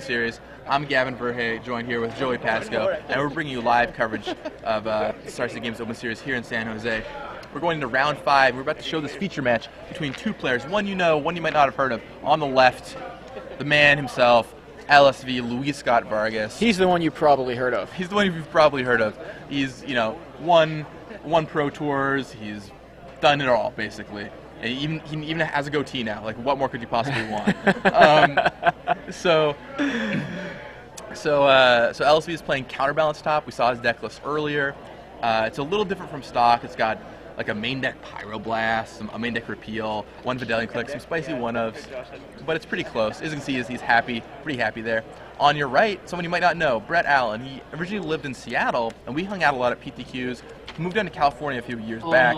Open Series. I'm Gavin Verhey, joined here with Joey Pasco, and we're bringing you live coverage of uh, Star City Games Open Series here in San Jose. We're going into round five. We're about to show this feature match between two players, one you know, one you might not have heard of. On the left, the man himself, LSV, Luis Scott Vargas. He's the one you probably heard of. He's the one you've probably heard of. He's, you know, won, won pro tours. He's done it all, basically. And even, he even has a goatee now. Like, what more could you possibly want? um, so, so, uh, so LSV is playing counterbalance top. We saw his deck list earlier. Uh, it's a little different from stock. It's got like a main deck Pyroblast, some, a main deck Repeal, one Vendilion Clique, some spicy one-ofs, but it's pretty close. As you can see, is he's happy, pretty happy there. On your right, someone you might not know, Brett Allen. He originally lived in Seattle, and we hung out a lot at PTQs. Moved down to California a few years back.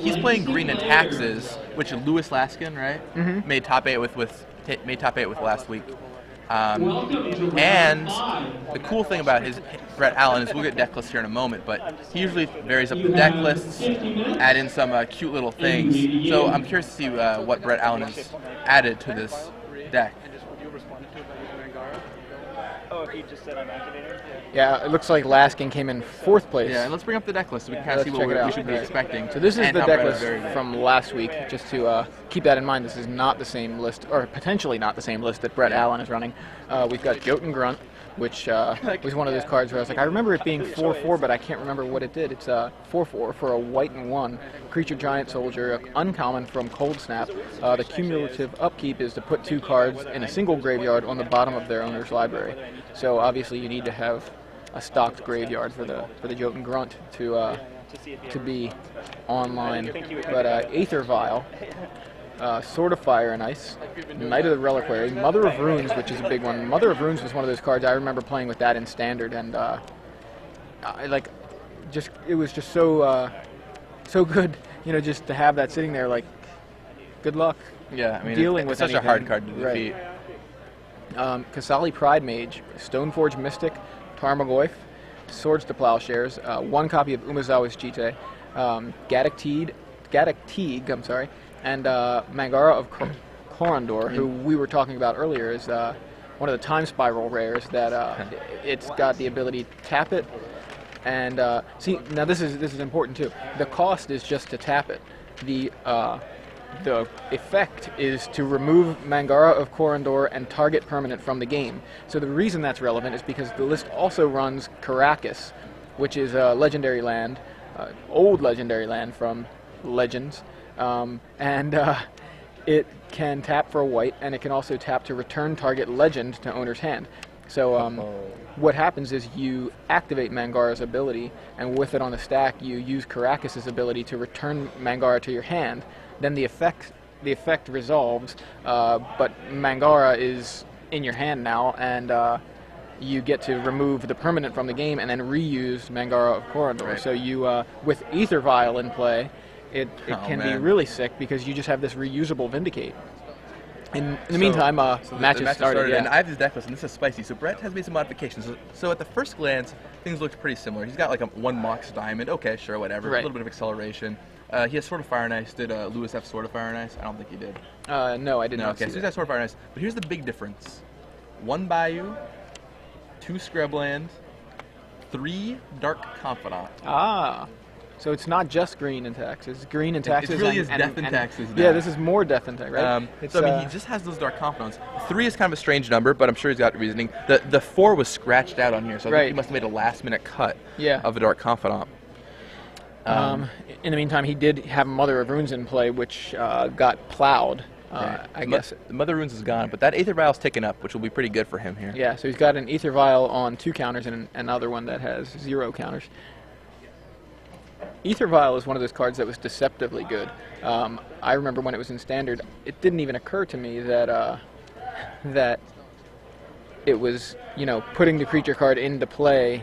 He's playing Green and Taxes, which Lewis Laskin, right, Mhm. made top eight with with ta- made top eight with last week. Um, and the cool thing about his Brett Allen is we'll get deck lists here in a moment, but he usually varies up the deck lists, add in some uh, cute little things. So I'm curious to see uh, what Brett Allen has added to this deck. Oh, he just said I'm activating? Yeah, it looks like Laskin came in fourth place. Yeah, and let's bring up the deck list so we can Yeah, kind of see what we, we should be Right. expecting. So this is the how deck list from last week. Just to uh, keep that in mind, this is not the same list, or potentially not the same list that Brett Yeah. Allen is running. Uh, we've got Jotun Grunt, which uh, was one of those cards where I was like, I remember it being 4-4, but I can't remember what it did. It's uh, 4-4 for a white and one creature giant soldier, uh, uncommon from Cold Snap. Uh, the cumulative upkeep is to put two cards in a single graveyard on the bottom of their owner's library. So obviously you need to have a stocked graveyard for the for the Jotun Grunt to uh, to be online. But uh, Aether Vial, uh, Sword of Fire and Ice, Knight of the Reliquary, Mother of Runes, which is a big one. Mother of Runes was one of those cards I remember playing with that in Standard, and uh, I like just it was just so uh, so good, you know, just to have that sitting there. Like, good luck. yeah, I mean, dealing it's with such a hard card to Right. defeat. Um, Qasali Pride Mage, Stoneforge Mystic, Tarmogoyf, Swords to Plowshares, uh, one copy of Umezawa's Jitte, um, Gaddock Teed, Gaddock Teeg, I'm sorry, and uh, Mangara of Cor- Corondor, who we were talking about earlier, is uh, one of the Time Spiral rares that uh, it's got the ability to tap it, and uh, see now this is this is important too. The cost is just to tap it. The uh, the effect is to remove Mangara of Corondor and target permanent from the game. So the reason that's relevant is because the list also runs Karakas, which is a legendary land, uh, old legendary land from Legends, um, and uh, it can tap for a white, and it can also tap to return target legend to owner's hand. So um, what happens is you activate Mangara's ability, and with it on the stack, you use Karakas' ability to return Mangara to your hand. Then the effect the effect resolves, uh, but Mangara is in your hand now, and uh, you get to remove the permanent from the game and then reuse Mangara of Corondor. Right. So you, uh, with Aether Vial in play, it, it Oh, can be really sick because you just have this reusable Vindicate. In, in the So- meantime, uh, so the- matches the match has started. yeah. and I have this deck list, and this is spicy. So Brett has made some modifications. So, so at the first glance, things looked pretty similar. He's got like a one Mox Diamond. Okay, sure, whatever. Right. A little bit of acceleration. Uh, he has Sword of Fire and Ice. Did uh, Lewis have Sword of Fire and Ice? I don't think he did. Uh, no, I did no, not okay, so he's got Sword of Fire and Ice. But here's the big difference: one Bayou, two Scrubland, three Dark Confidant. Ah, so it's not just green in taxes. It's green and It- it taxes. really and, is and, death and and- taxes Yeah, this is more death in tax, right? Um, so I mean, uh, he just has those dark confidants. Three is kind of a strange number, but I'm sure he's got reasoning. The the four was scratched out on here, so I think Right. he must have made a last minute cut Yeah. of a dark confidant. Um, in the meantime, he did have Mother of Runes in play, which uh, got plowed. Uh, Right. I guess. the Mother of Runes is gone, but that Aether Vial's taken up, which will be pretty good for him here. Yeah, so he's got an Aether Vial on two counters and an- another one that has zero counters. Aether Vial is one of those cards that was deceptively good. Um, I remember when it was in Standard, it didn't even occur to me that uh, that it was, you know, putting the creature card into play.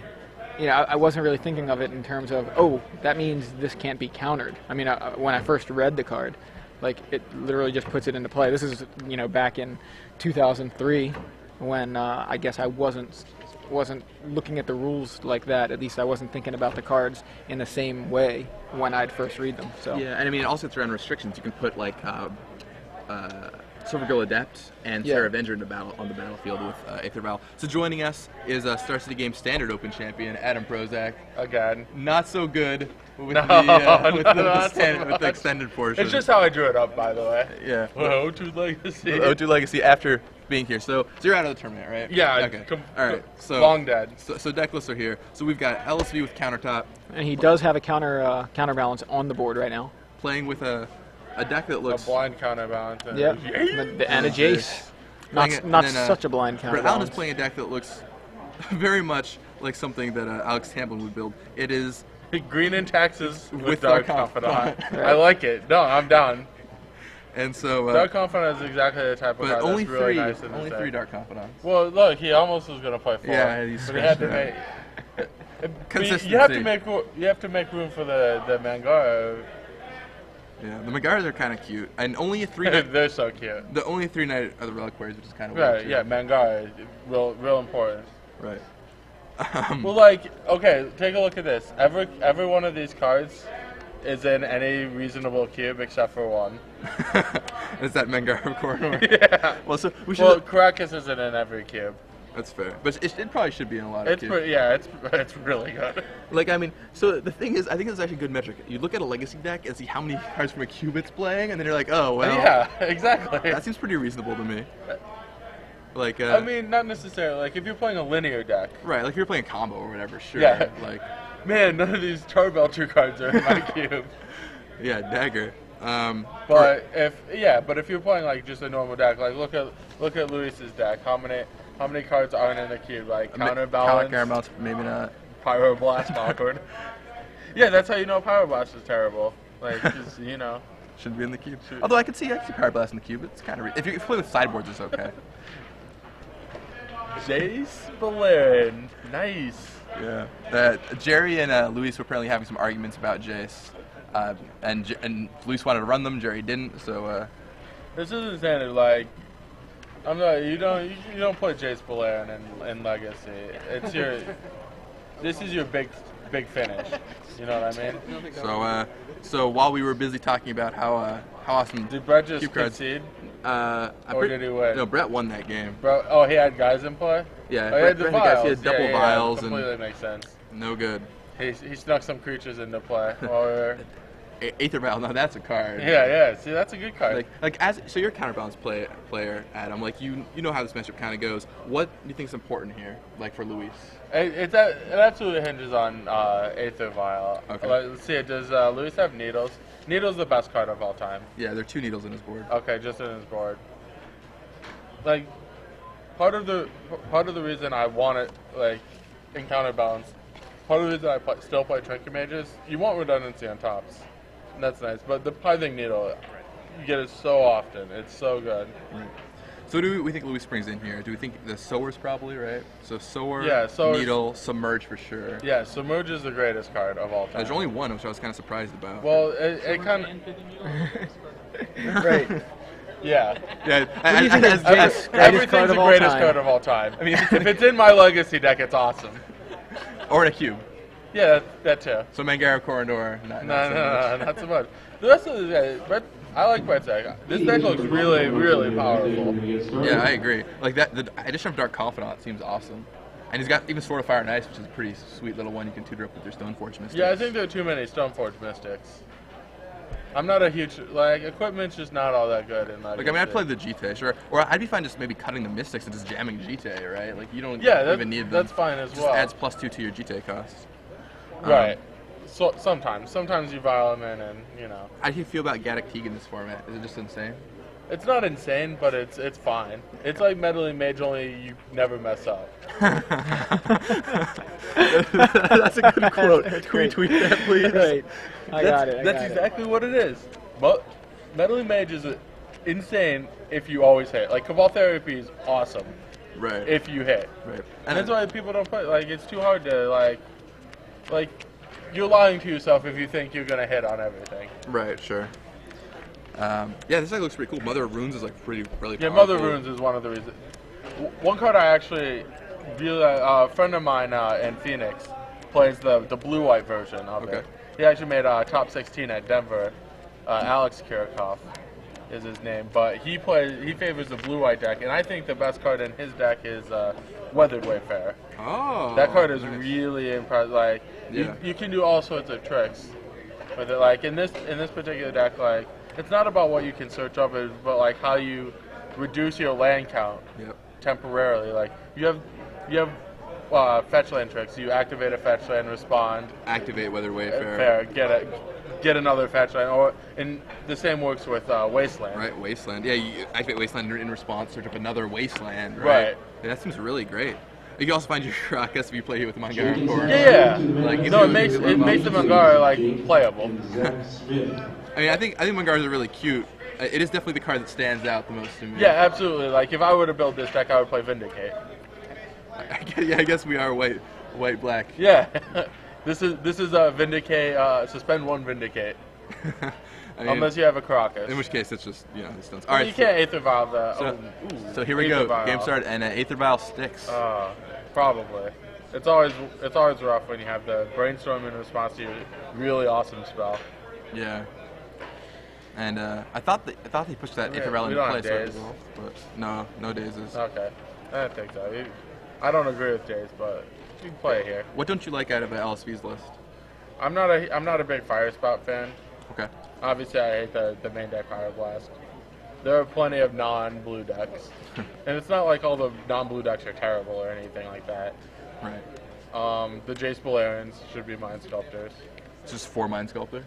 You know, I, I wasn't really thinking of it in terms of, oh, that means this can't be countered. I mean, I, when I first read the card, like it literally just puts it into play. This is, you know, back in 2003 when uh, I guess I wasn't wasn't looking at the rules like that. At least I wasn't thinking about the cards in the same way when I'd first read them. So Yeah, and I mean, it also it's around restrictions. You can put like uh, uh, Silvergill Adept and Yeah. Serra Avenger in the battle on the battlefield with uh, Aether Vial. So joining us is uh, Star City Games Standard Open champion Adam Prosak. Again. Not so good with No, the uh, with, no, the, not so with the extended portion. It's just how I drew it up, by the way. yeah. Whoa, to legacy. O2 Legacy after being here. So, so you're out of the tournament, right? Yeah. Okay. com- All right. So long dead. So, so deck lists are here. So we've got LSV with countertop, And he does have a counter uh, counterbalance on the board right now. playing with a a deck that looks A blind counterbalance. and- Yep. And and a Jace. Not, it- not then, uh, such a blind But Allen is playing a deck that looks very much like something that uh, Alex Tamplin would build. It is Green in taxes with, With Dark Dark Confidant. Confidant. I like it. No, I'm down. And so. Uh, Dark Confidant is exactly the type of but card only that's really three, nice in only three Dark Confidants. Well, look, he almost was gonna play four. Yeah, he but he had to make. But you- have to make you have to make room for the the Mangara. Yeah, the Megars are kind of cute, and only three. They're so cute. the only three night are the reliquaries, which is kind of Right? weird. Yeah, Mangara, real real important. Right. Um, Well, like, okay, take a look at this. Every every one of these cards is in any reasonable cube except for one. is that Mengar corner? yeah. Well, so we should. Well, Karakas isn't in every cube. that's fair, but it, it probably should be in a lot of. It's cubes. pretty, yeah, it's it's really good. Like I mean, so the thing is, I think it's actually a good metric. You look at a legacy deck and see how many cards from a cube it's playing, and then you're like, oh well, yeah, exactly. that seems pretty reasonable to me. Like, uh, I mean, not necessarily. Like, if you're playing a linear deck, right? Like if you're playing combo or whatever, sure. Yeah. Like, man, none of these Charbelcher cards are in my cube. yeah, dagger. Um, But if yeah, but if you're playing like just a normal deck, like look at look at Luis's deck. How many how many cards aren't in the cube? Like counterbalance, counterbalance, maybe not. pyroblast, awkward. Yeah, that's how you know pyroblast is terrible. Like, 'cause, you know. Should be in the cube. Although I could see I could see Power Blast in the cube. It's kind of re- if you if you play with sideboards, it's okay. Jace Beleren, nice. Yeah. Uh, Jerry and uh, Luis were apparently having some arguments about Jace, uh, and J- and Luis wanted to run them. Jerry didn't. So uh, This isn't standard. Like, I'm not. You don't. You, you don't put Jace Beleren in, in Legacy. It's your. this is your big, big finish. You know what I mean? so uh, so while we were busy talking about how uh, how awesome Did Brett just cards. Uh, I'm Or pretty- did he win? No, Brett won that game. Bro, oh, he had guys in play. Yeah, Oh, he had the Brett guys- vials. he had double yeah, yeah, vials completely and makes sense. no good. He, he snuck some creatures into play. while we were- A- Aether Vial, now that's a card. yeah, yeah. See, that's a good card. Like, like as so you're a counterbalance play, player, Adam. Like you, you know how this matchup kind of goes. What do you think is important here, like for Luis? It, it, that, it absolutely hinges on uh, Aether Vial. Okay. Let's see, does uh, Luis have Needles? Needles the best card of all time. Yeah, there are two needles in his board. Okay, just in his board. Like, part of the part of the reason I want it, like, in counterbalance, part of the reason I play, still play Trinket Mages, you want redundancy on tops. And that's nice. But the Pithing Needle, you get it so often. It's so good. So do we, we think Luis brings in here? Do we think the sowers probably right? So sower, Yeah, Sowers- needle, submerge for sure. Yeah, Submerge is the greatest card of all time. There's only one, which I was kind of surprised about. Well, it, it kind of. Right. Yeah. yeah, do you think as- as- as- Everything's the greatest time? card of all time. I mean, if it's in my legacy deck, it's awesome. or in a cube. Yeah, that, that too. So Mangara Corondor, not, No, not no, so much. no, not so much. The rest of the deck, Brett, I like Brett's deck. This deck looks really, really powerful. Yeah, I agree. Like that, the addition of Dark Confidant seems awesome. And he's got even Sword of Fire and Ice, which is a pretty sweet little one you can tutor up with your Stoneforge Mystics. Yeah, I think there are too many Stoneforge Mystics. I'm not a huge like equipment's just not all that good in Like I mean, I'd play the Jitte, sure, or I'd be fine just maybe cutting the Mystics and just jamming Jitte, right? Like you don't Yeah, even need them. that's fine as just well. adds plus two to your Jitte cost. Um, right. So sometimes, sometimes you vial them in, and you know, How do you feel about Gaddock Teeg in this format? Is it just insane? it's not insane, but it's it's fine. It's like meddling mage, only you never mess up. that's a good quote. That's Can we tweet that, please? Right. I that's, got it. I that's got it. exactly what it is. But meddling mage is uh, insane if you always hit. Like cabal therapy is awesome Right. if you hit. right. And that's why people don't play. Like it's too hard to like, like you're lying to yourself if you think you're gonna hit on everything. Right. Sure. Um, yeah, this deck looks pretty cool. Mother of Runes is like pretty, really. Yeah, powerful. Mother of Runes is one of the reasons. One card I actually really, uh, a friend of mine uh, in Phoenix plays the the blue white version of Okay. it. He actually made uh, top 16 at Denver. Uh, Alex Kirchhoff. Is his name, but he plays he favors the blue white deck, and I think the best card in his deck is uh, Weathered Wayfarer. Oh. That card is nice. really impressive. Like Yeah. you, you can do all sorts of tricks with it. Like in this in this particular deck, like it's not about what you can search up, but like how you reduce your land count Yep. temporarily. Like you have you have uh, fetch land tricks. You activate a fetch land, respond, Activate Weathered Wayfarer. fair, get a get another fetch land, or and the same works with uh, wasteland. Right, Wasteland. Yeah, you activate Wasteland in response, search up another Wasteland. Right. Right. Yeah, that seems really great. You can also find your Krakus if you play here with the Mangara core. Yeah, Like, if no, it makes it love makes the them. Mangara like playable. I mean, I think I think Mangars are really cute. Uh, It is definitely the card that stands out the most to me. Yeah, absolutely. Like if I were to build this deck, I would play Vindicate. I guess, yeah, I guess we are white, white, black. Yeah, this is this is a Vindicate. Uh, suspend one Vindicate, I mean, unless you have a Crocus. in which case it's just you know the stones. I right, you can't Aether Vial the. so, oh, ooh, so here we go. Vial. Game start and uh, Aether Vial sticks. Uh, probably. It's always it's always rough when you have the brainstorm in response to your really awesome spell. Yeah. And uh, I thought that, I thought they pushed that Yeah, Aether Vial into so days. was- but no, no dazes. Okay, I don't think so. I don't agree with Daze, but you can play it here. What don't you like out of the LSV's list? I'm not a I'm not a big Fire Spout fan. Okay. Obviously, I hate the, the main deck Pyroblast. There are plenty of non-blue decks, and it's not like all the non-blue decks are terrible or anything like that. Right. Um, the Jace Belerens should be Mind Sculptors. It's just four Mind Sculptors.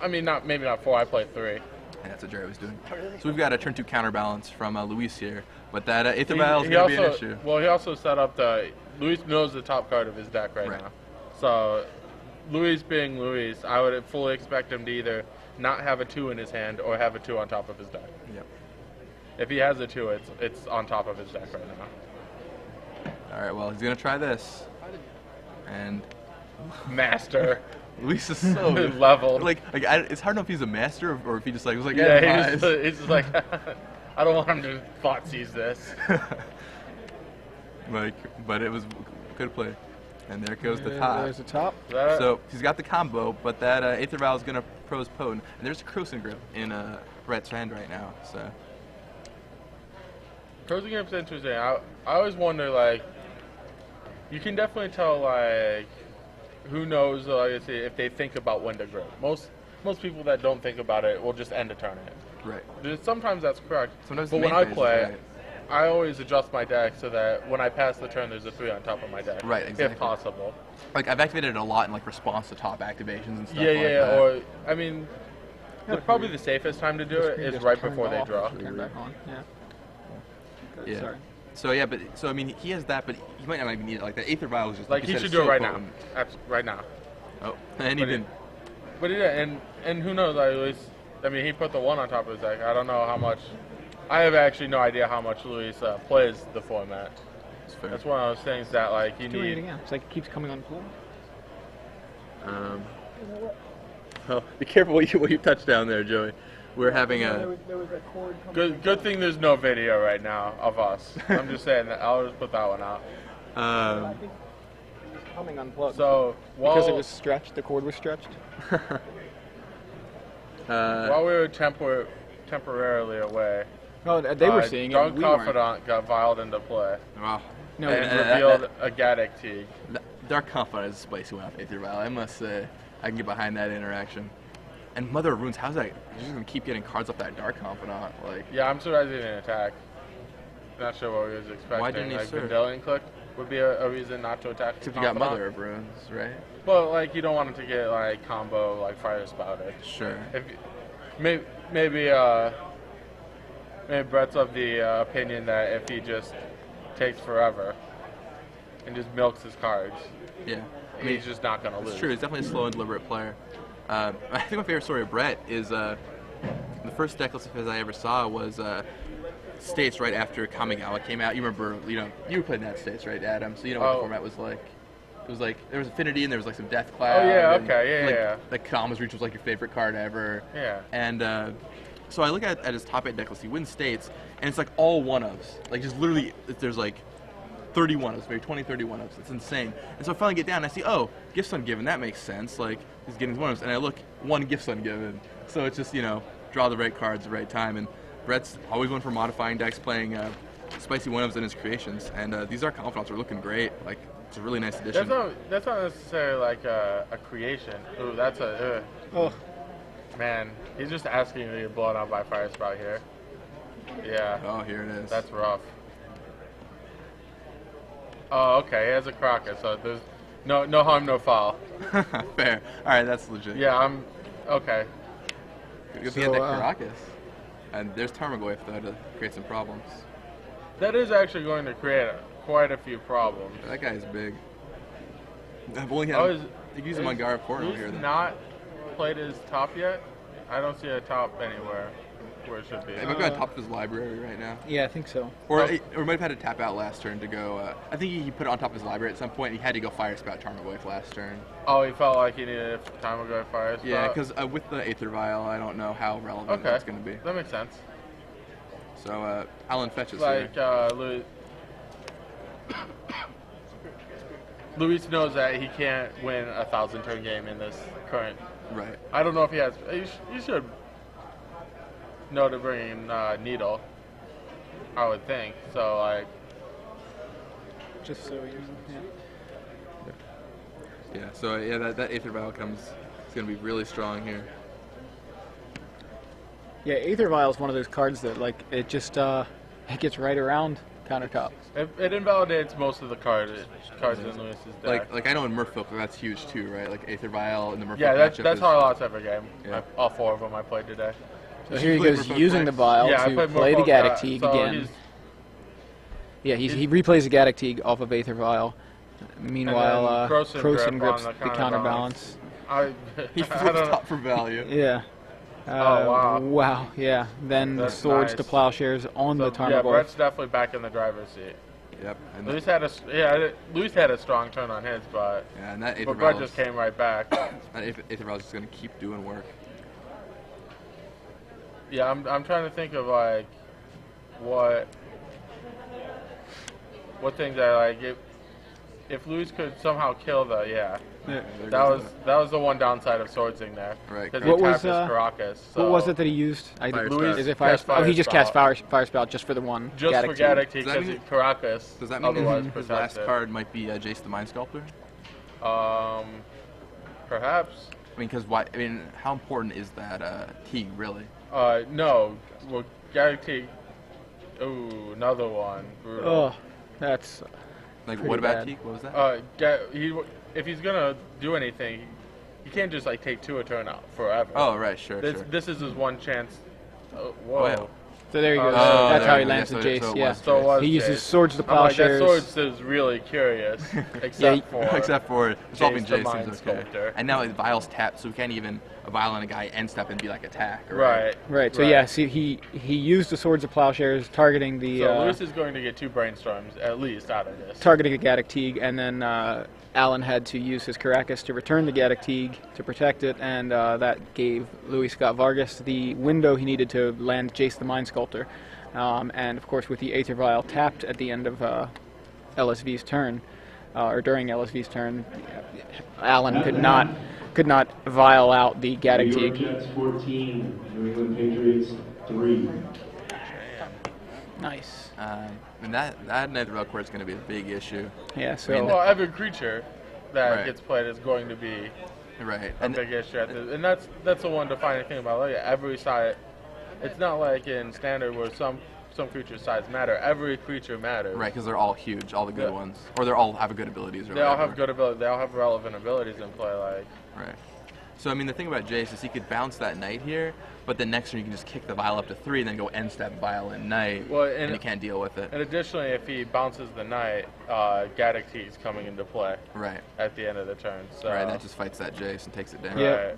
I mean, not maybe not four. I play three. And that's what Jerry was doing. So we've got a turn two counterbalance from uh, Luis here, but that uh, Aether He- is going to be an issue. Well, he also set up the. Luis knows the top card of his deck right, Right. now. So, Luis being Luis, I would fully expect him to either not have a two in his hand or have a two on top of his deck. Yep. If he has a two, it's it's on top of his deck right now. All right. Well, he's going to try this, and Master Luis is so level. like like I, it's hard to know if he's a master or, or if he just like was like yeah, yeah, he's just, he's just like, I don't want him to Thoughtseize this. Like but it was good play, and there goes the top. There's the top. That- So he's got the combo, but that uh, Aether Vial is going to pros potent. And there's a Krosan Grip in uh, Brett's hand right now. So Krosan Grip's interesting. I, I always wonder, like, you can definitely tell, like, who knows, like, I say, if they think about when to grip. Most most people that don't think about it will just end a tournament. right. Sometimes that's correct. Sometimes but when I play, right. I always adjust my deck so that when I pass the turn, there's a three on top of my deck. Right, exactly. If possible. Like I've activated it a lot in like response to top activations and stuff. Yeah, like yeah, that. Or, I mean, the, probably the safest time to do it Screen is just right before they draw. Turn back on. Yeah. Good, Yeah. Sorry. So yeah, but so I mean he has that, but he might not even need it. Like the Aether Vial is just Like, you he should it's do it so right now. potent. Abs- right now. Oh, and he But it- didn't. But yeah, and and who knows? Like, at least, I mean, he put the one on top of his deck. I don't know how much. I have actually no idea how much Luis uh, plays the format. It's fair. That's one of those things that like you Do anything need. else. It's like it keeps coming on full. Um, well, be careful what you, what you touch down there, Joey. We're having a. There was a cord. Good good thing there's no video right now of us. I'm just saying that I'll just put that one out. Um, It's coming unplugged. So while because it was stretched, the cord was stretched. uh, while we were tempor- temporarily away, Oh, th- they were uh, seeing Dark it. We weren't. Confidant got vialed into play wow. No, and and- and- revealed a Gaddock Teague. Dark Confidant is a spicy one off Aether Vial. I must say, I can get behind that interaction. And Mother of Runes, how's that? You're just gonna keep getting cards off that Dark Confidant, like. Yeah, I'm surprised he didn't attack. Not sure what he was expecting. Why didn't he like serve? Vendilion Clique would be a, a reason not to attack. Except you got Mother of Runes, right? But like you don't want him to get like combo like fire spouted. Sure. If maybe maybe uh maybe Brett's of the uh, opinion that if he just takes forever and just milks his cards, Yeah. I he's just not gonna lose. It's true. He's definitely a slow and deliberate player. Um, I think my favorite story of Brett is uh, the first deck list of his I ever saw was uh, States right after Kamigawa came out. You remember, you know, you were playing that States, right, Adam? So you know what the Oh. format was like. It was like there was Affinity and there was like some Death Cloud. Oh, yeah, and, okay, yeah, like, yeah. Like Kodama's Reach was like your favorite card ever. Yeah. And uh, so I look at, at his top eight deck list. He wins States, and it's like all one ofs. Like just literally, there's like 31 ofs, maybe 20, 31 ofs. It's insane. And so I finally get down and I see, oh, Gifts Ungiven, that makes sense. Like, he's getting one ofs. And I look, one Gifts Ungiven. So it's just, you know, draw the right cards at the right time. And Brett's always one for modifying decks, playing uh, spicy one-ups in his creations. And uh, these are confidants are looking great. Like it's a really nice addition. That's not that's not necessarily like a, a creation. Ooh, that's a Oh, ugh. Man. He's just asking to get blown out by fire spout here. Yeah, Oh, here it is. that's rough. Oh, okay. He has a Crocker, so there's no no harm, no foul. fair. All right, that's legit. Yeah, I'm okay. Good thing he had So, that uh, And there's Tarmogoyf though to create some problems. That is actually going to create a, quite a few problems. That guy's big. I've only had. Oh, is, you can use him on is Gara Portal here. Though. not played his top yet? I don't see a top anywhere where it should be. He might be on top of his library right now. yeah, I think so. Or, Oh. he- or might have had to tap out last turn to go. Uh, I think he, he put it on top of his library at some point. He had to go Fire Spout Tarmogoyf last turn. Oh, he felt like he needed time to go fire. Yeah, because uh, with the Aether Vial, I don't know how relevant okay, that's going to be. that makes sense. So uh, Allen fetches Like here. uh, Luis. Luis knows that he can't win a thousand turn game in this current. Right. I don't know if he has. He, sh- he should know to bring in uh, Needle. I would think so. Like, Just so you know. Yeah. Yeah. So yeah, that, that Aether Vial comes. It's going to be really strong here. Yeah, Aether Vial is one of those cards that like it just uh it gets right around countertop. It, it invalidates most of the card, cards in Luis's deck. Like like I know in Merfolk that's huge too, right? Like Aether Vial in the Merfolk yeah, that's matchup that's is- how I lost every game. Yeah. I- all four of them I played today. So Did here he goes Merfolk using the twice? vial yeah, I to played play the Merfolk, Gaddock uh, Teeg so again. he's- Yeah, he's, he replays the Gaddock Teeg off of Aether Vial. Meanwhile, then uh, Krosan Krosan grip grips on the the counterbalance. I, He I flips don't top for value. Yeah. Uh, Oh, wow. Wow, yeah. Then That's swords to plowshares on So, the yeah, Brett's definitely back in the driver's seat. Yep. And, Luis had a s- yeah, Luis had a strong turn on his, but yeah, and that Aether but Brett just came right back. that Aether Aether is just going to keep doing work. yeah, I'm I'm trying to think of like what what things I like if if Luis could somehow kill the yeah. Yeah. That was that was the one downside of swordsing there. Right, Because he What tapped was, uh, Karakas. So What was it that he used? I, Fire Luis is it fire? cast Spout? Oh, he Fire just cast fire, fire spout just for the one. just Gaddock for Teeg. Gaddock Does because mean- Karakas Does that mean otherwise his, his last card might be uh, Jace the Mind Sculptor? Um, perhaps. I mean, because why? I mean, how important is that uh, Teeg really? Uh, no. Well, Gaddock Teeg. Ooh, another one. Brutal. Oh, that's Like, what about bad. Teeg? What was that? Uh, Ga- he if he's gonna do anything, he can't just like take two a turn out forever. oh, right, sure, This sure. this is his one chance. Oh, whoa. Oh, yeah. So. There he goes. Oh, that's there how he lands Yeah, the Jace. so yeah. So it was He uses Jace. swords to I'm like, that sword is really curious, except Yeah, he- for Except for solving Jace the Jace Mind seems okay. Sculptor. And now Vial's tapped, so we can't even a Vial on a guy end step and be like attack. right. Right. So yeah, see, he he used the swords of plowshares, targeting the So uh, Luis is going to get two brainstorms at least out of this. targeting the Gaddock Teeg, and then uh, Allen had to use his Karakas to return the Gaddock Teeg to protect it, and uh, that gave Luis Scott Vargas the window he needed to land Jace the Mind Sculptor. Um, and of course, with the Aether Vial tapped at the end of uh, LSV's turn, uh, or during LSV's turn, Allen could not could not vial out the Gaddock New York Jets 14, New England Patriots 3. Nice. Um, and that that Nether Vial Court is going to be a big issue. Yeah. So. mean, well, every creature that Right. gets played is going to be Right. a And big issue, at the, and that's that's the one defining thing about like every side. It's not like in standard where some some creature size matter. Every creature matters. right, because they're all huge, all the good Yeah. ones, or they all have good abilities. Or They all have good abilities. They all have relevant abilities in play. Like Right. So I mean, the thing about Jace is he could bounce that knight here, but the next turn you can just kick the vial up to three, and then go end step vial and knight, Well, and, and- you can't deal with it. and additionally, if he bounces the knight, uh, Gaddock T is coming into play Right. at the end of the turn. So right. That just fights that Jace and takes it down. Yeah. right.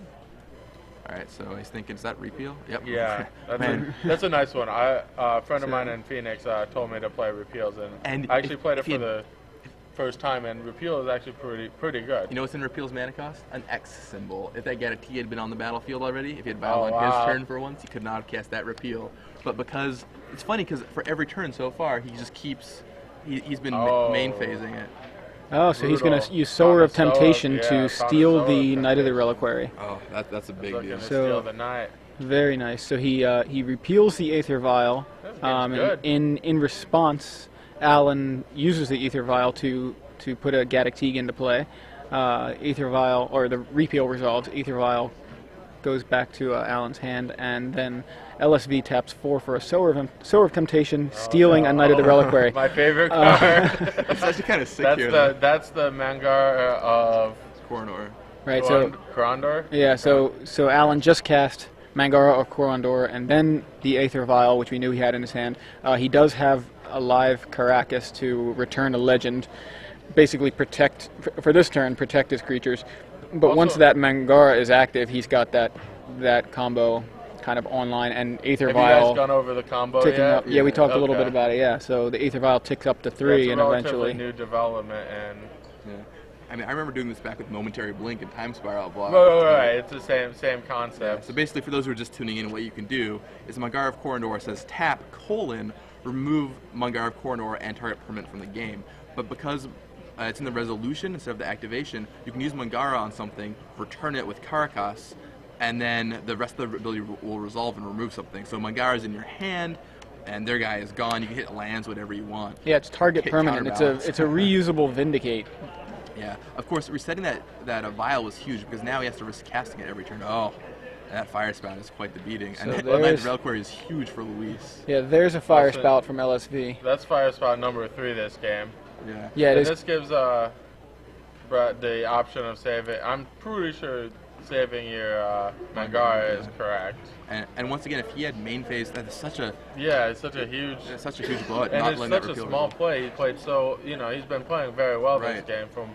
All right. So he's thinking, is that repeal? Yep. Yeah, that's Man. a, that's a nice one. I uh, a friend of So- mine in Phoenix uh, told me to play repeals, and, And I actually if- played it for had- the first time, and repeal is actually pretty pretty good. You know what's in repeal's mana cost? An X symbol. If that Gaddock T had been on the battlefield already, if he had vial Oh, on wow. his turn for once, he could not have cast that repeal. But because it's funny, because for every turn so far, he just keeps. He, he's been Oh. main phasing it. Oh, so he's going to use Sower of Found a Sower, Temptation yeah, to steal the of Knight of the Reliquary. Oh, that, that's a big Looking deal. to So- steal the Knight. Very nice. So he uh, he repeals the Aether Vial. This Um, good. in in response, Allen uses the Aether Vial to to put a Gaddock Teeg into play. Uh, Aether Vial or the repeal resolves. Aether Vial goes back to uh, Allen's hand, and then LSV taps four for a Sower of, Sower of Temptation, stealing a Knight of the Reliquary. My favorite Uh, card. It's actually kind of sick that's here. the that's the Mangar of Coronor. right. So Corondor. Yeah, so so Allen just cast Mangara of Corondor and then the Aether Vial, which we knew he had in his hand. Uh, he does have a live Karakas to return a legend, basically protect, for- for this turn, protect his creatures. But Also- once that Mangara is active, he's got that that combo kind of online and Aether Have you Vial guys gone over the combo ticking yet? up. Yeah, we talked a little bit about it, yeah. So the Aether Vial ticks up to Yeah, three it's a and relatively eventually. new development and. Yeah. I mean, I remember doing this back with Momentary Blink and Time Spiral block. Right, right, right. It's the same same Yeah, concept. so basically, for those who are just tuning in, what you can do is Mungar of Corondor says tap colon remove Mungar of Corondor and target permanent from the game. But because uh, it's in the resolution instead of the activation, you can use Mungara on something, return it with Karakas, and then the rest of the ability will resolve and remove something. So Mungara is in your hand, and their guy is gone. You can hit lands whatever you want. Yeah, it's target Hit permanent. It's a it's a reusable Vindicate. Yeah, of course, resetting that that uh, vial was huge because now he has to risk casting it every turn. Oh, that fire spout is quite the beating, So and that there Knight is- of Reliquary is huge for Luis. Yeah, there's a fire Also- spout from LSV. That's fire spout number three this game. Yeah. Yeah, and is. this gives uh, Brett the option of saving. I'm pretty sure saving your uh, Mangara is correct. And, and once again, if he had main phase, that is such a Yeah, it's such a huge. it's such a huge blowout. And not it's such a small result. play. He played so, you know, he's been playing very well Right. this game from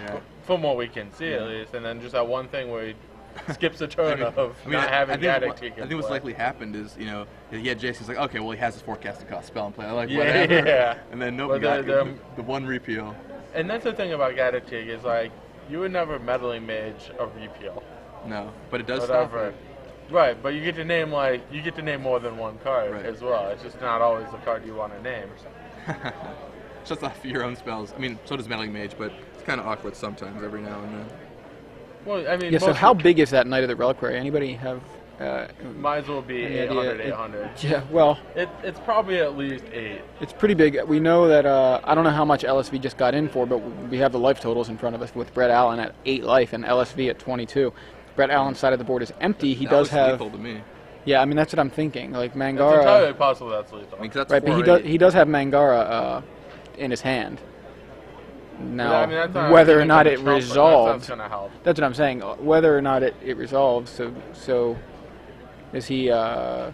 Yeah. from what we can see at least. And then just that one thing where he skips a turn mean, of I mean, not I- having I I think what's likely happened is, you know, he had Jason. He's like, okay, well, he has his forecasting cost spell and play. I like Yeah, whatever. yeah. And then we got the- the, one repeal. And that's the thing about Gaddock is like you would never meddling mage a repeal. No, but it does stop whatever. it. Right, but you get to name like you get to name more than one card Right. as well. It's just not always the card you want to name. Or something. Shuts off your own spells. I mean, so does Meddling Mage, but it's kind of awkward sometimes every now and then. Well, I mean, Yeah, so how big is that Knight of the Reliquary? Anybody have? Uh, might as well be Any idea? 800, It- 800. yeah, well, It, it's probably at least eight. it's pretty big. We know that uh, I don't know how much LSV just got in for, but we have the life totals in front of us with Brett Allen at eight life and LSV at 22. Brett Allen's side of the board is empty. He That does looks have. lethal to me. Yeah, I mean that's what I'm thinking. Like It's Mangara, entirely possible that's lethal. I mean, 'cause that's right? But he does he does have Mangara uh, in his hand. Now, Yeah, I mean, that's not whether or not it trump, but resolves, That's help. That's what I'm saying. Whether or not it, it resolves, so so is he? Uh,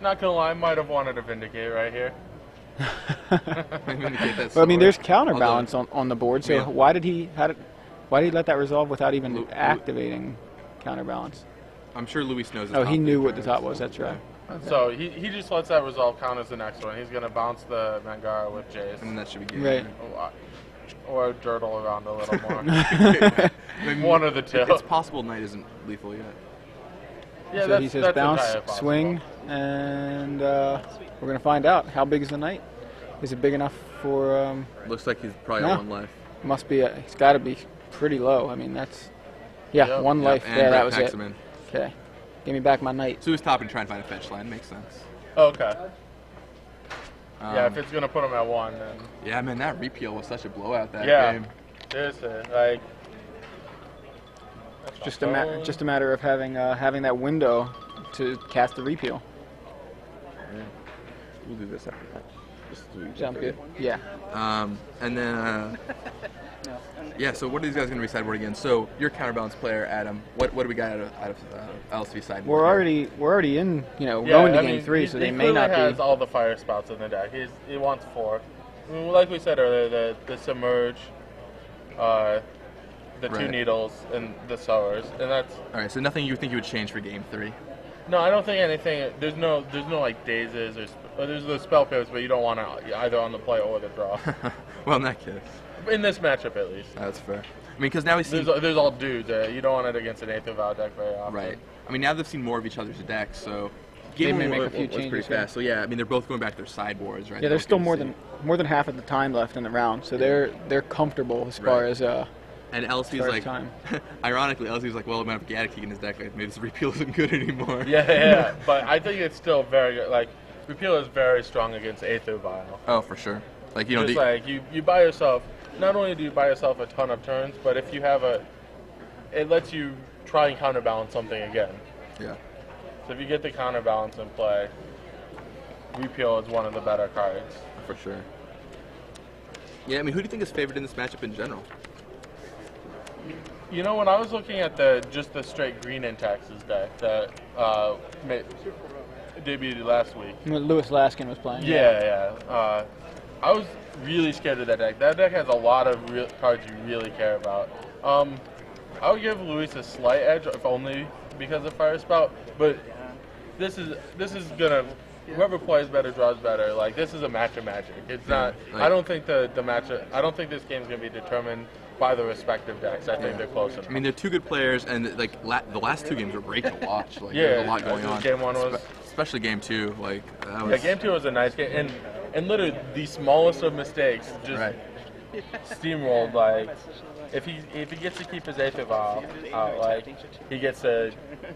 Not gonna lie, I might have wanted to vindicate right here. Vindicate that well, I mean, there's counterbalance Although- on, on the board. So Yeah. why did he? How did? Why did he let that resolve without even Lu- Lu- activating counterbalance? I'm sure Luis knows. his Oh, he knew what the cards. top was. That's right. So he, he just lets that resolve count as the next one. He's gonna bounce the Mangara with Jace. And then that should be good. Right. Or, or dirtle around a little more. I One of the two. It's possible Knight isn't lethal yet. yeah, so that's, he says that's bounce, swing, and uh, we're gonna find out how big is the knight. Is it big enough for? Um, Looks like he's probably No. on one life. must be. A, it's got to be pretty low. I mean, that's. Yeah, Yep. one Yep, life. and there, that was packs it. him in. Okay, give me back my knight. So he was topping to try and find a fetch line. Makes sense. Okay. Um, yeah, if it's gonna put them at one, then yeah, man, that repeal was such a blowout that Yeah. game. seriously, like. Just a ma- just a matter of having uh, having that window to cast the repeal. We'll do this after that. Just so we get good. Yeah. Um, and then, uh, yeah. So what are these guys going to be sideboard again? So your counterbalance player, Adam. What what do we got out of, out of uh, LSV sideboard? We're already we're already in you know Yeah, going to I game mean, three, he, so he they may clearly not has be. all the fire spouts in the deck. He's, he wants four. I mean, like we said earlier, the the submerge, uh, the two needles, and the sowers, and that's All right. So nothing you think you would change for game three. no. I don't think anything. There's no there's no like dazes or, or there's the spell pivots, but you don't want to either on the play or the draw. well, in that case, in this matchup, at least. that's fair. I mean, because now we see There's there's all dudes. Uh, you don't want it against an eighth of Val deck very often. right. I mean, now they've seen more of each other's decks, so They may make a was- few was pretty changes here. fast. So yeah, I mean, they're both going back to their sideboards, right? Yeah, They there's still get to more see- than more than half of the time left in the round, so they're they're comfortable as far Right. as uh, And LC's First like, time. ironically, LC's like, well, I'm gonna have Gaddock in his deck. Like, maybe this repeal isn't good anymore. Yeah, yeah, yeah. but I think it's still very good. Like, repeal is very strong against Aether Vial. Oh, for sure. Like you know, Just the, like you, you buy yourself. Not only do you buy yourself a ton of turns, but if you have a, it lets you try and counterbalance something again. yeah. So if you get the counterbalance in play, repeal is one of the better cards. For sure. Yeah, I mean, who do you think is favored in this matchup in general? You know, when I was looking at the just the straight green in Texas deck that uh, ma- debuted last week, When Lewis Laskin was playing. Yeah, yeah. Uh, I was really scared of that deck. That deck has a lot of real cards you really care about. Um, I would give Luis a slight edge, if only because of Fire Spout. But this is this is gonna whoever plays better draws better. Like this is a match of magic. It's not. I don't think the the match. I don't think this game's gonna be determined by the respective decks. I think Yeah. they're close enough. I mean, they're two good players, and like la- the last two games were great to watch. Like, Yeah, there's a lot going on. game one was- Spe- especially game two. Like that was. yeah, game two was a nice game, and and literally the smallest of mistakes just Right. steamrolled. Like if he if he gets to keep his Aether Vial out, like he gets to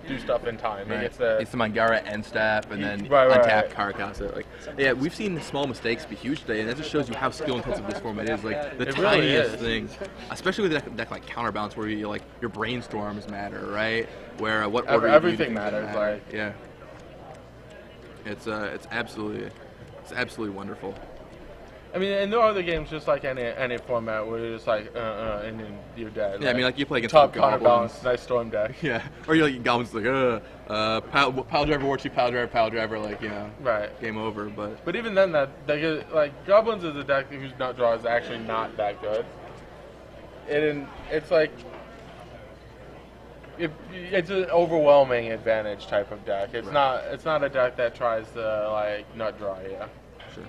do stuff in time. He gets to It's the Mangara end step, and then Right, right, untap right. Karakasa. Like, yeah, we've seen small mistakes be huge today, and that just shows you how skill intensive this format is. Like the It really tiniest is. things, especially with that, deck, deck like Counterbalance, where you like your brainstorms matter, right? Where uh, what order everything matters, matter. like- yeah, it's uh, it's absolutely, it's absolutely wonderful. I mean, and there are other games just like any any format where you're just like uh uh, and then you're dead. Yeah, I mean, like you play against top counterbalance, goblins. nice storm deck. Yeah, or you're like goblins like uh, uh, pile, pile driver, war chief, pile driver, pile driver, like you know, Right. game over. But But even then, that get, like goblins is a deck whose nut draw is actually not that good. And it's like it, it's an overwhelming advantage type of deck. It's Right. not it's not a deck that tries to like nut draw you. Sure.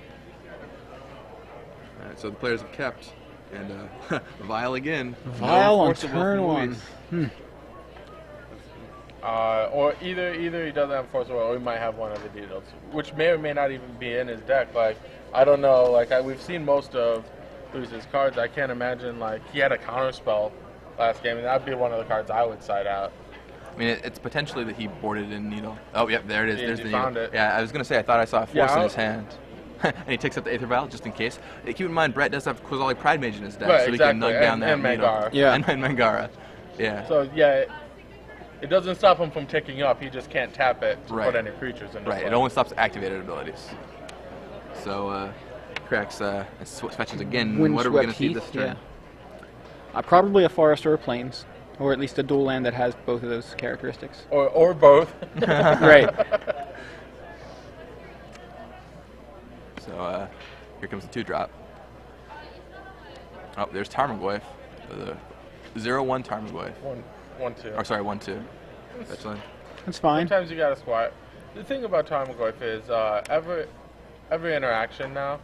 All right, so the players have kept, and uh, Vile again. Vile on turn one. Luis. Uh, or either either he doesn't have force or he might have one of the needles, which may or may not even be in his deck. Like I don't know. Like I, we've seen most of Luis's cards. I can't imagine like he had a counter spell last game, and that'd be one of the cards I would side out. I mean, it, it's potentially that he boarded in needle. Oh, yep, there it is. Yeah, There's the found needle. it. Yeah, I was gonna say I thought I saw a force Yeah, in his hand. and he takes up the Aether Vial just in case. Uh, Keep in mind, Brett does have Qasali Pride Mage in his deck, Right, so he can exactly, nug down and- that and needle. Mangara. Yeah. and, and Mangara. Yeah. So yeah, it, it doesn't stop him from ticking up. He just can't tap it to Right. put any creatures in. right. It only stops activated abilities. So, uh, cracks uh, and sw- fetches again. what are we gonna Windswept see this turn? Yeah. Uh, probably a forest or a plains, or at least a dual land that has both of those characteristics. or or both. Great. So uh, here comes the two drop. Oh, there's Tarmogoyf. The zero one Tarmogoyf. one, one, two. Or sorry, one two. Fetch line. That's fine. Sometimes you gotta squat. The thing about Tarmogoyf is uh, every every interaction now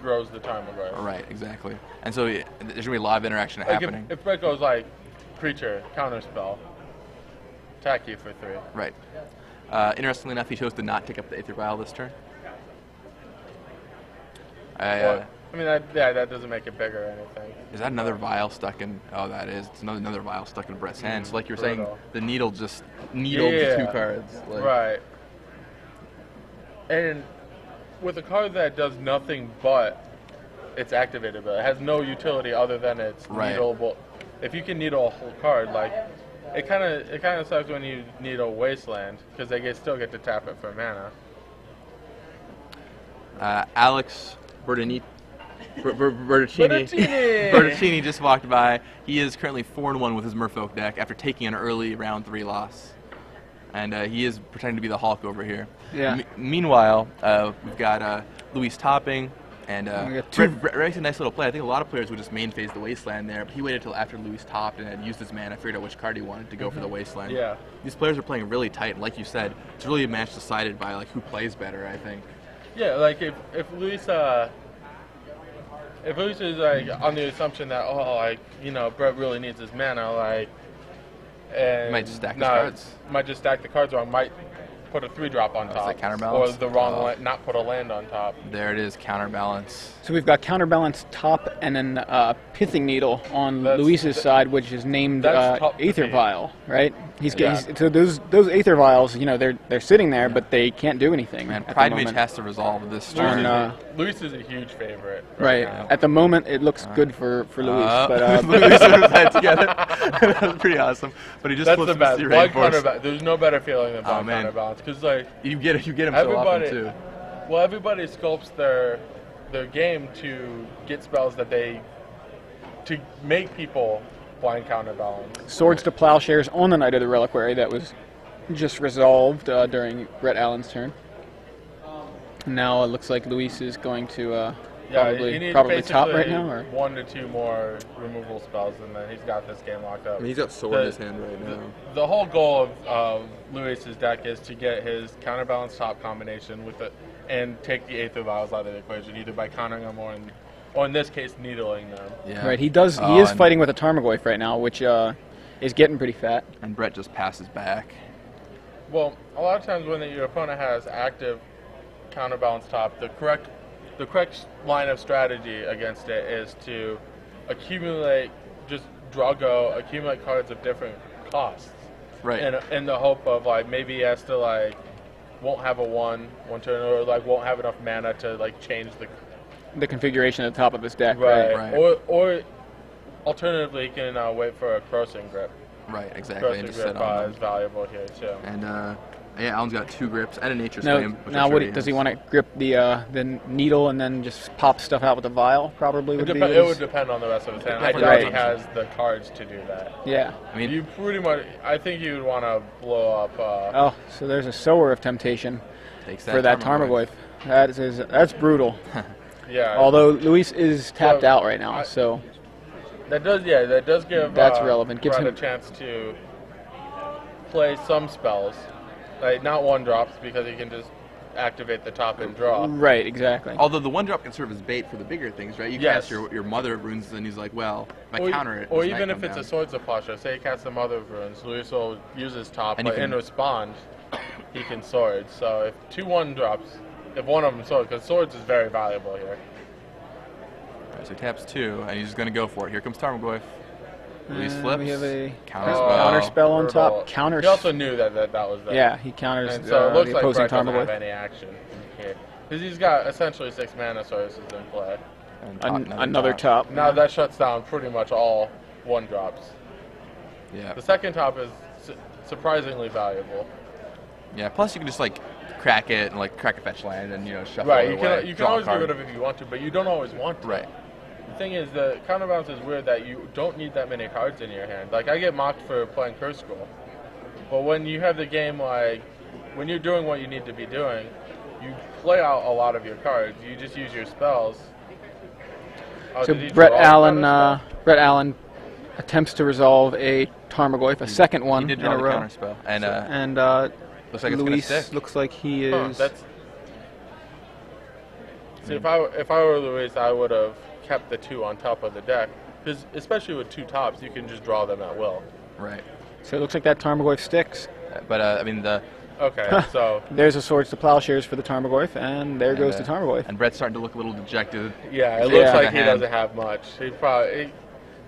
grows the Tarmogoyf. Right, exactly. And so yeah, there's gonna be a lot of interaction Like happening. if Brett goes like creature counter spell, attack you for three. right. Uh, interestingly enough, he chose to not take up the Aether Vial this turn. I, uh, I mean, that, yeah, that doesn't make it bigger or anything. is that another vial stuck in? Oh, that is. It's another another vial stuck in Brett's hand. So like you were saying, Brutal. the needle just needled the two cards. Like, Right. And with a card that does nothing but its activated, but it has no utility other than its Right. needleable. If you can needle a whole card, like it kind of it kind of sucks when you needle a Wasteland because they get, still get to tap it for mana. Uh, Alex Bertini, Ber- Ber- Bertoncini, Bertoncini! Bertoncini just walked by. He is currently four and one with his Merfolk deck after taking an early round three loss, and uh, he is pretending to be the Hulk over here. Yeah. Me- meanwhile, uh, we've got uh, Luis Topping. And uh, Brett, makes a nice little play. I think a lot of players would just main phase the Wasteland there, but he waited till after Luis topped and had used his mana, figured out which card he wanted to go for the Wasteland. Yeah. These players are playing really tight, and like you said, it's really a match decided by like who plays better. I think. Yeah, like if if Luis uh, if Luis is like on the assumption that oh like you know Brett really needs his mana like and Might just stack his cards. might just stack the cards wrong might put a three drop on Oh, is top, that counterbalance? or the wrong Oh. la- not put a land on top. There it is, counterbalance. So we've got counterbalance top and then uh, pithing needle on That's- Luis's side, which is named That's uh, Aether three. Vial, right? He's, Yeah. he's so those those Aether Vials, you know, they're they're sitting there, but they can't do anything. Man, Pride Mage has to resolve this. Luis, On, is, uh, Luis is a huge favorite. Right. now. At the moment, it looks good for for Luis, Uh, but uh, Luis put that together. that was pretty awesome. But he just That's flips the best. Mystic Blind Rainforest. counterbalance. There's no better feeling than Oh, blind man. counterbalance because like You get you get him so often too. well, everybody sculpts their their game to get spells that they to make people blind counterbalance. swords to plowshares on the Knight of the Reliquary that was just resolved uh, during Brett Allen's turn. Now it looks like Luis is going to uh, Yeah, probably probably top right now, or one to two more removal spells, and then he's got this game locked up. I mean, he's got sword The- in his hand right The, now. the whole goal of, of Luis's deck is to get his counterbalance top combination with it and take the Aether Vials out of the equation, either by countering them or in, or in this case, needling them. Yeah. right. He does. He Oh, is and- fighting with a Tarmogoyf right now, which uh, is getting pretty fat. And Brett just passes back. Well, a lot of times when your opponent has active counterbalance top, the correct the correct line of strategy against it is to accumulate just Drago, accumulate cards of different costs. Right. In, in the hope of like maybe he has to like won't have a one one turn or like won't have enough mana to like change the The configuration at the top of his deck, right, Right. or or alternatively he can uh, wait for a Krosan Grip. right. Exactly. Krosan And just grip sit uh, on is valuable here too. And uh, yeah, Alan's got two grips and a nature's Now, flame. which now I'm what he- does he want to grip the uh, the needle and then just pop stuff out with a vial? Probably It, would be. it would depend on the rest of his hand. I Definitely doubt he has the cards to do that. Yeah. I mean, You pretty much, I think you would want to blow up. Uh, Oh, so there's a sower of temptation takes for that Tarmogoyf. Tarmogoyf. That is that's brutal. yeah. Although Luis is tapped Well, out right now, I- so that does, yeah, that does give. That's uh, relevant. Gives Brett him- a chance to play some spells, like not one drops because he can just activate the top and draw. right, exactly. Although the one drop can serve as bait for the bigger things, right? You Yes. cast your, your mother of runes, and he's like, well, if I Or, counter it, or even if it's down? a Swords of Pasha, say he casts the Mother of Runes, Luis will use his top, And you but in response, he can sword. So if two one drops, if one of them swords, because swords is very valuable here. Alright, so he taps two, and he's just gonna go for it. Here comes Tarmogoyf. Luis Uh, flips. we have a counter spell. counter spell on top. Verbal. Counters. He also knew that that, that was there. yeah, he counters And so uh, it looks the like opposing Brett doesn't have any action here. Because he's got essentially six mana sources in play. And top- An- another top. Now that shuts down pretty much all one drops. Yeah. The second top is su- surprisingly valuable. Yeah. Plus, you can just like crack it and like crack a fetch land and you know shuffle Right, it you away, can you can draw a always get card. rid of if you want to, but you don't always want to. Right. The thing is, the counterbalance is weird that you don't need that many cards in your hand. Like I get mocked for playing Cursed Scroll, but when you have the game like when you're doing what you need to be doing, you play out a lot of your cards. You just use your spells. Oh, So Brett draw Allen, another uh. Brett Allen attempts to resolve a Tarmogoyf, a second one He did in a the row, spell, and uh, and uh, looks like it's Luis stick. looks like he Huh, is. that's. See, if I were- if I were Luis, I would have kept the two on top of the deck, because especially with two tops, you can just draw them at will. right. so it looks like that Tarmogoyf sticks. But uh, I mean the Okay, so There's a swords to plowshares for the Tarmogoyf, and there goes and, the uh, Tarmogoyf. And Brett's starting to look a little dejected. yeah, it looks Yeah. like he hand. doesn't have much. He probably. He,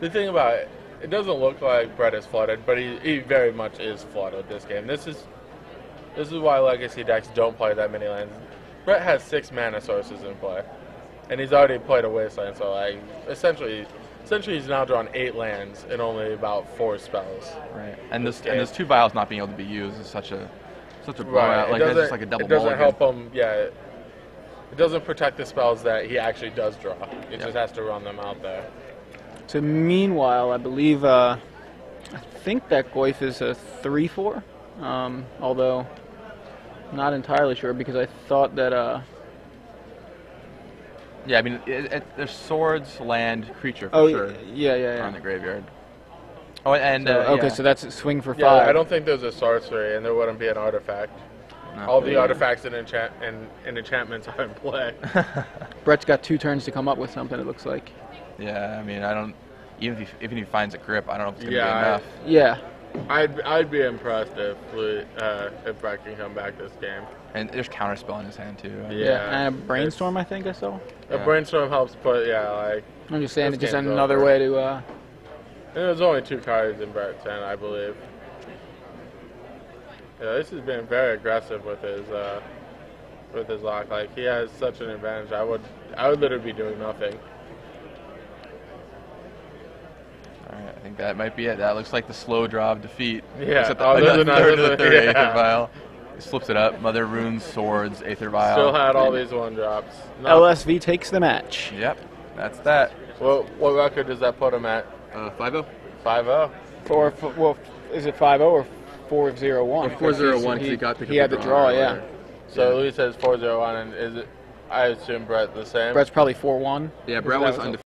the thing about it, it doesn't look like Brett is flooded, but he, he very much is flooded this game. This is this is why legacy decks don't play that many lands. Brett has six mana sources in play, and he's already played a wasteland. So like essentially, essentially he's now drawn eight lands and only about four spells. Right. And this game. and those two vials not being able to be used is such a such a blowout. It Like that's doesn't- just like a double It doesn't mulligan. help him. Yeah. It, it doesn't protect the spells that he actually does draw. It Yeah. just has to run them out there. So meanwhile, I believe, uh, I think that Goyf is a three-four, um, although not entirely sure because I thought that. Uh, Yeah, I mean, it, it, there's swords, land, creature for oh sure yeah, yeah, are in yeah. the graveyard. Oh, and So, uh, okay, yeah. so that's a swing for Yeah, five. I don't think there's a sorcery, and there wouldn't be an artifact. No. All the artifacts and, enchant- and, and enchantments are in play. Brett's got two turns to come up with something. It looks like. Yeah, I mean, I don't. Even if he, even if he finds a grip, I don't know if it's gonna Yeah, be enough. Yeah, I'd I'd be impressed if Luis, uh, if Brett can come back this game. And there's counterspell in his hand too. right? Yeah. and a brainstorm, I think I saw. A Yeah. brainstorm helps put yeah like I'm just saying, This it's just game's another over. way to. Uh, and there's only two cards in Brett's hand, I believe. Yeah, this has been very aggressive with his uh, with his lock. Like he has such an advantage. I would I would literally be doing nothing. All right, I think that might be it. That looks like the slow draw of defeat. Yeah. Except Oh, the, there's the third of the third yeah. Aether Vial. He slips it up. Mother Runes, Swords, Aether Vial. Still had all these one drops. Not- LSV takes the match. Yep, that's that. What what record does that put him at? Uh, 5 Five oh? zero. Or f- well, is it 5-0 or 4-0-1? Or 4-0-1 'cause he got to he had the the draw draw, yeah. earlier. So Yeah. Luis says four zero one, and is it? I assume Brett the same. Brett's probably 4-1. Yeah, Is Brett that was undefeated.